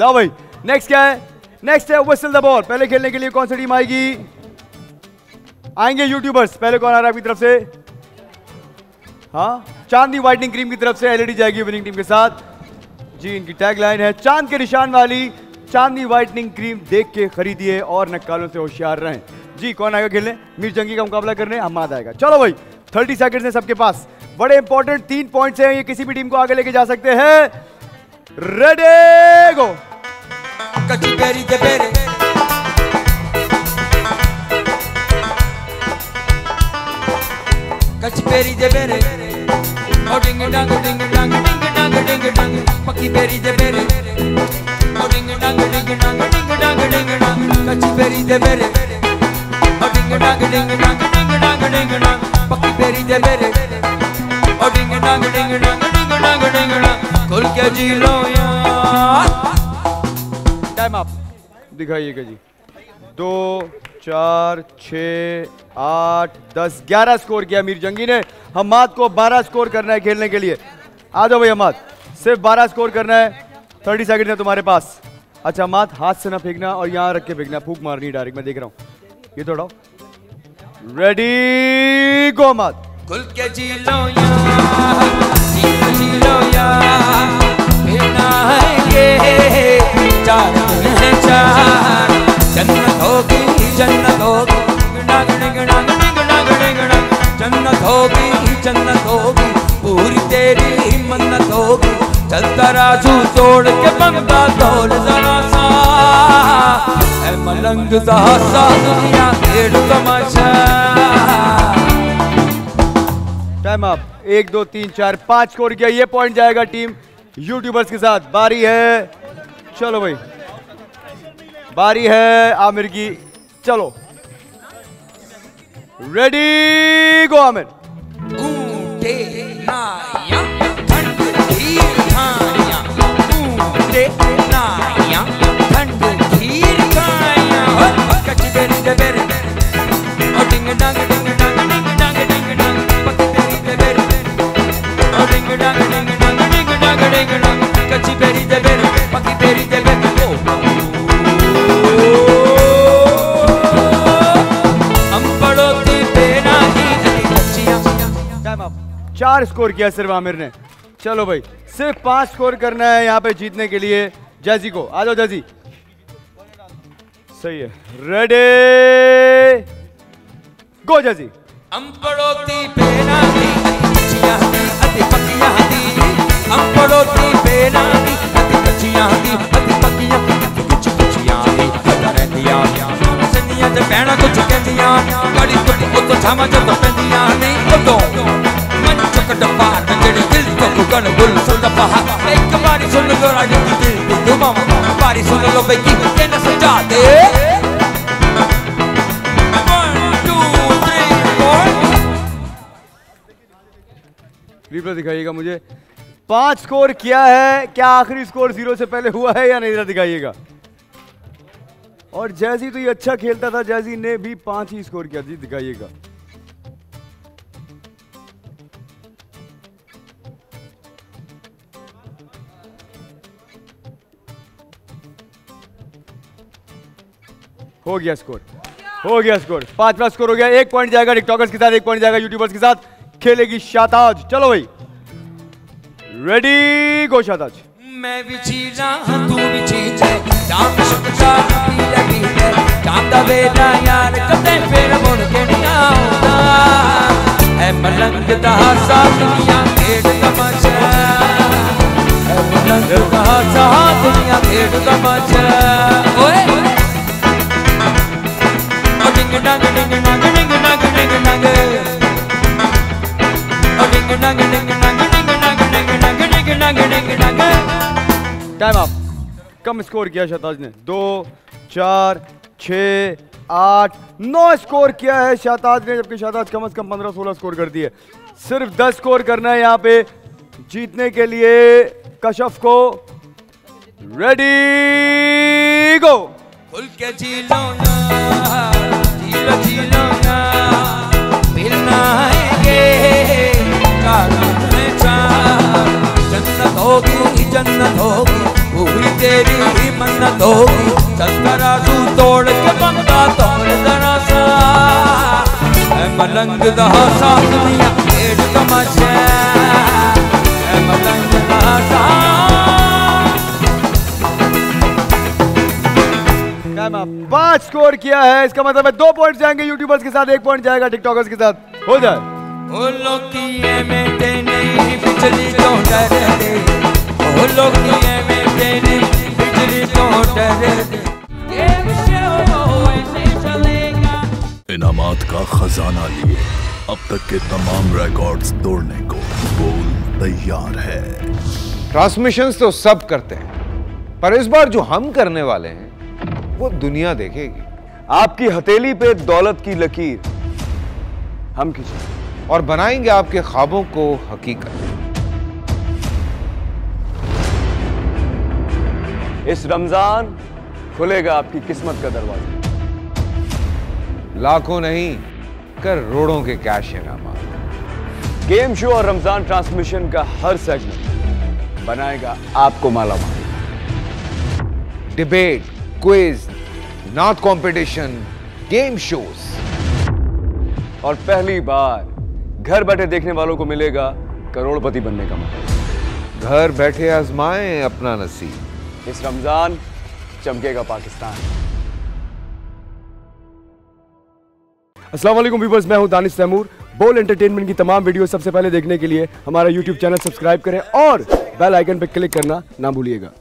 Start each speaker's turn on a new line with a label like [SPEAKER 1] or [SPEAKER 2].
[SPEAKER 1] लाओ भाई नेक्स्ट क्या है? नेक्स्ट है विसल द बॉल पहले खेलने के लिए कौन सी टीम आएगी? आएँगे यूट्यूबर्स पहले कौन आ रहा है आपकी तरफ़ से? हाँ चांदनी वाइटनिंग क्रीम की तरफ़ से एलईडी जाएगी विनिंग टीम के साथ. जी, इनकी टैग लाइन है, चाँद के निशान वाली चांदनी वाइटनिंग क्रीम देख के खरीदिए और नक्कालों से होशियार रहें. जी, कौन आएगा खेलने? मीर जंगी का मुकाबला करने हमाद आएगा। चलो भाई थर्टी सेकंड्स है सबके पास. बड़े इंपॉर्टेंट तीन पॉइंट्स हैं, ये किसी भी टीम को आगे लेके जा सकते हैं. रेडी गो
[SPEAKER 2] ते पेरी ते पेरे ओ डिंग डंग डिंग डंग डिंग डंग डिंग डंग पक्की पेरी ते पेरे ओ डिंग डंग डिंग डंग डिंग डंग डिंग डंग कच्ची पेरी ते पेरे ओ डिंग डंग डिंग डंग डिंग डंग डिंग डंग पक्की पेरी ते पेरे ओ डिंग डंग डिंग डंग डिंग डंग डिंग डंग खुल के जी लो यार
[SPEAKER 1] टाइम आप। दिखाइएगा जी। दो चार छ आठ दस ग्यारह स्कोर किया मीर जंगी ने। हमाद को बारह स्कोर करना है खेलने के लिए। आ जाओ भाई हमाद। सिर्फ़ बारह स्कोर करना है। थर्टी सेकंड है तुम्हारे पास। अच्छा हमाद हाथ से ना फेंकना और यहाँ रख के फेंकना। फूक मारनी डायरेक्ट मैं देख रहा हूँ। ये थोड़ा। Ready go Hamad.
[SPEAKER 2] खुल के जी लो यार। जी जी लो यार। चलता राजू तोड़ के बंदा ढोल जरा सा। ऐ मलंग सा दुनिया खेड़ तमाशा।
[SPEAKER 1] टाइम अप एक दो तीन चार पाँच स्कोर किया। ये पॉइंट जाएगा टीम यूट्यूबर्स के साथ। बारी है। चलो भाई। बारी है आमिर की। चलो। Ready go Aamir.
[SPEAKER 2] हो ही
[SPEAKER 1] चार स्कोर किया सिर्फ़ आमिर ने चलो भाई सिर्फ़ पाँच स्कोर करना है यहाँ पे जीतने के लिए। जैसी को, आ जाओ जैसी सही है। रेडी गो जैसी
[SPEAKER 2] अंपड़ोती पेना दी अति कच्चियाँ दी अंपड़ोती पेना दी अति कच्चियाँ दी अति संदियाँ ते तो दिल तो गुगन गुल सुन पहा। एक बारी सुन लो राज़ी दी दिल दी दुमा बारी सुन लो बेकी केन समझा दे। One, two, three, four.
[SPEAKER 1] Replay दिखाइएगा मुझे। पाँच स्कोर किया है। क्या आखिरी स्कोर ज़ीरो से पहले हुआ है या नहीं जरा दिखाइएगा। और जैसी तो ये अच्छा खेलता था जैसी ने भी पाँच ही स्कोर किया। जी दिखाइएगा। हो गया स्कोर, हो गया स्कोर। पांचवा स्कोर हो गया, एक पॉइंट जाएगा टिकटॉकर्स के साथ, एक पॉइंट जाएगा यूट्यूबर्स के साथ। खेलेगी शाताज चलो भाई। रेडी गो शाताज
[SPEAKER 2] मैं भी चीजा तू भी चीज़ है। जाम शुक्ता पीले पीले जाम दा बेटा यार कदे फिर मुड़ के नहीं आਉਂਦਾ है मलंग दा सा दुनिया खेड तमाशा। है मलंग दा सा दुनिया खेड तमाशा। डिंग डंग डिंग डंग डिंग डंग डिंग डंग ओ डिंग डंग डिंग डंग डिंग डंग डिंग डंग डिंग डंग डिंग डंग
[SPEAKER 1] टाइम अप कम स्कोर किया शाताज ने। दो चार छ आठ नौ स्कोर किया है शाताज ने जबकि शाताज कम से कम पंद्रह सोलह स्कोर कर दिए। सिर्फ़ दस स्कोर करना है यहाँ पे। जीतने के लिए कशफ को रेडी गो
[SPEAKER 2] खुल के जी लो जन्नत होगी पूरी तेरी जन्नत होगी चल तराजू तोड़ के बंदा तोड़ सा मलंग दहा साथ मियाँ पेड़ तमाशा
[SPEAKER 1] पाँच स्कोर किया है। इसका मतलब है दो पॉइंट जाएँगे यूट्यूबर्स के साथ एक पॉइंट जाएगा टिकटॉकर्स के साथ। हो जाए।
[SPEAKER 2] ओ लोकिए में तेने बिजली तो तो
[SPEAKER 3] इनामात का खजाना लिए अब तक के तमाम रिकॉर्ड्स तोड़ने को बोल तैयार है।
[SPEAKER 4] ट्रांसमिशंस तो सब करते हैं। पर इस बार जो हम करने वाले हैं वो दुनिया देखेगी।
[SPEAKER 1] आपकी हथेली पे दौलत की लकीर हम खींचे
[SPEAKER 4] और बनाएँगे आपके ख्वाबों को हकीकत।
[SPEAKER 1] इस रमज़ान खुलेगा आपकी किस्मत का दरवाज़ा।
[SPEAKER 4] लाखों नहीं करोड़ों के कैश इनाम
[SPEAKER 1] गेम शो और रमज़ान ट्रांसमिशन का हर सेगमेंट बनाएगा आपको माला माल
[SPEAKER 4] डिबेट क्विज नाथ कंपटीशन गेम शोज़
[SPEAKER 1] और पहली बार घर बैठे देखने वालों को मिलेगा करोड़पति बनने का मौका।
[SPEAKER 4] घर बैठे आजमाएँ अपना नसीब।
[SPEAKER 1] इस रमज़ान चमकेगा पाकिस्तान। अस्सलाम वालेकुम व्यूवर्स, मैं हूँ दानिश तैमूर। बोल एंटरटेनमेंट की तमाम वीडियो सबसे पहले देखने के लिए हमारा यूट्यूब चैनल सब्सक्राइब करें और बेल आइकन पर क्लिक करना ना भूलिएगा।